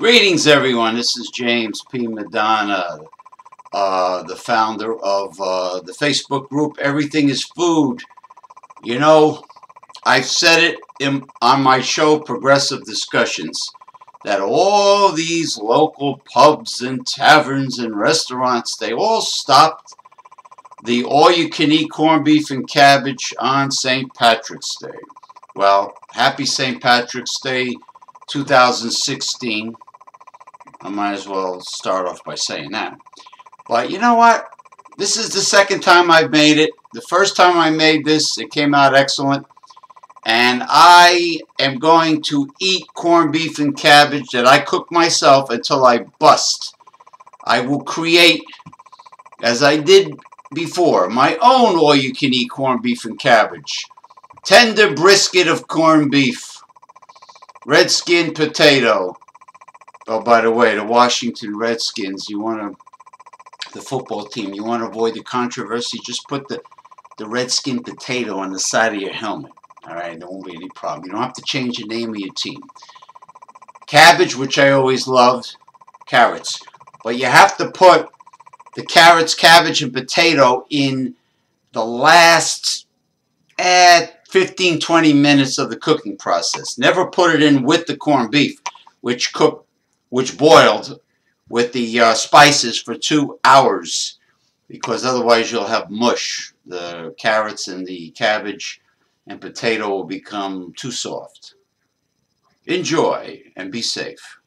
Greetings, everyone. This is James P. Madonna, uh, the founder of uh, the Facebook group Everything is Food. You know, I've said it in, on my show, Progressive Discussions, that all these local pubs and taverns and restaurants, they all stopped the all-you-can-eat corned beef and cabbage on St. Patrick's Day. Well, happy St. Patrick's Day 2016. I might as well start off by saying that. But you know what? This is the second time I've made it. The first time I made this, it came out excellent. And I am going to eat corned beef and cabbage that I cook myself until I bust. I will create, as I did before, my own all-you-can-eat corned beef and cabbage. Tender brisket of corned beef. Red skin potato. Oh, by the way, the Washington Redskins, you want to, the football team, you want to avoid the controversy, just put the, the red skin potato on the side of your helmet. All right, there won't be any problem. You don't have to change the name of your team. Cabbage, which I always loved, carrots. But you have to put the carrots, cabbage, and potato in the last eh, 15, 20 minutes of the cooking process. Never put it in with the corned beef, which cooked, which boiled with the uh, spices for two hours because otherwise you'll have mush. The carrots and the cabbage and potato will become too soft. Enjoy and be safe.